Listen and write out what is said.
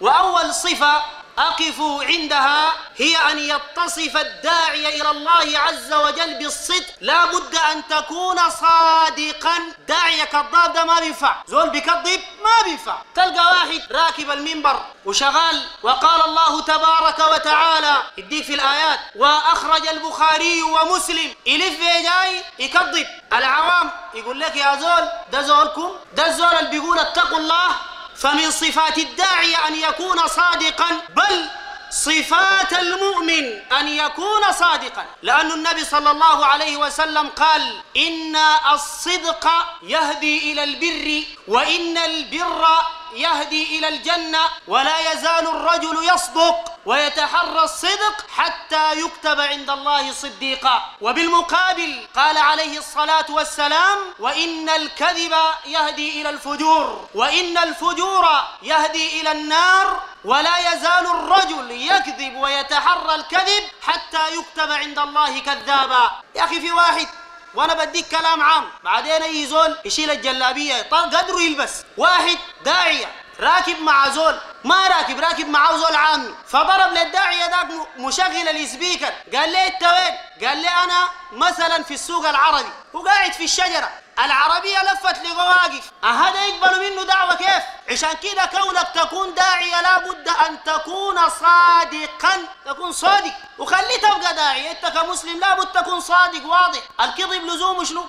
وأول صفة أقف عندها هي أن يتصف الداعي إلى الله عز وجل بالصدق. لا بد أن تكون صادقا. داعي كذاب ده ما بينفع. زول بيكذب ما بينفع. تلقى واحد راكب المنبر وشغال وقال الله تبارك وتعالى يديك في الآيات وأخرج البخاري ومسلم. يلف جاي يكذب. العوام يقول لك يا زول ده زولكم ده الزول اللي بيقول اتقوا الله. فمن صفات الداعي أن يكون صادقا بل صفات المؤمن أن يكون صادقا. لأن النبي صلى الله عليه وسلم قال إن الصدق يهدي إلى البر وإن البر يهدي إلى الجنة ولا يزال الرجل يصدق ويتحرى الصدق حتى يكتب عند الله صديقا. وبالمقابل قال عليه الصلاة والسلام وإن الكذب يهدي إلى الفجور وإن الفجور يهدي إلى النار ولا يزال الرجل يكذب ويتحرى الكذب حتى يكتب عند الله كذابا. يا أخي في واحد وأنا بديك كلام عام. بعدين اي زول يشيل الجلابية. قدره يلبس. واحد داعية. راكب مع زول. ما راكب راكب معاه زول عامي فضرب للداعيه ذاك مشغل السبيكر. قال لي انت وين؟ قال لي أنا مثلا في السوق العربي. وقاعد في الشجرة. العربية لفت لقوا واقف هذا يقبلوا منه دعوة كيف؟ عشان كده كونك تكون داعية لابد أن تكون صادقا. تكون صادق. داعية أنت كمسلم لابد تكون صادق واضح. الكذب لزومه شنو؟